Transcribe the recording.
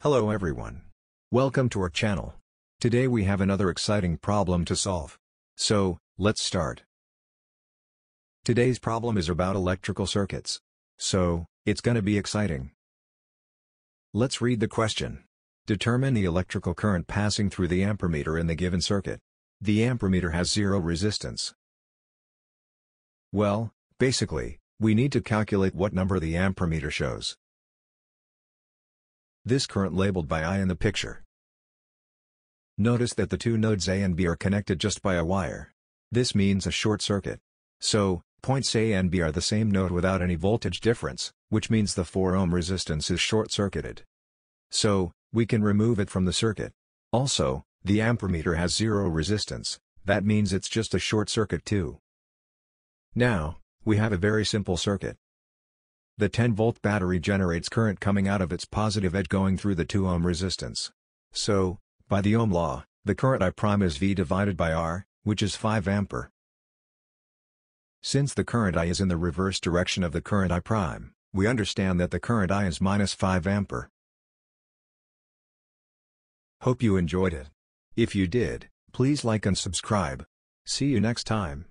Hello everyone. Welcome to our channel. Today we have another exciting problem to solve. So, let's start. Today's problem is about electrical circuits. So, it's gonna be exciting. Let's read the question. Determine the electrical current passing through the amperemeter in the given circuit. The amperemeter has zero resistance. Well, basically, we need to calculate what number the amperemeter shows. This current labeled by I in the picture. Notice that the two nodes A and B are connected just by a wire. This means a short circuit. So, points A and B are the same node without any voltage difference, which means the 4 ohm resistance is short-circuited. So, we can remove it from the circuit. Also, the amperemeter has zero resistance, that means it's just a short circuit too. Now, we have a very simple circuit. The 10-volt battery generates current coming out of its positive edge going through the 2-ohm resistance. So, by the Ohm law, the current I prime is V divided by R, which is 5 ampere. Since the current I is in the reverse direction of the current I prime, we understand that the current I is minus 5 ampere. Hope you enjoyed it. If you did, please like and subscribe. See you next time.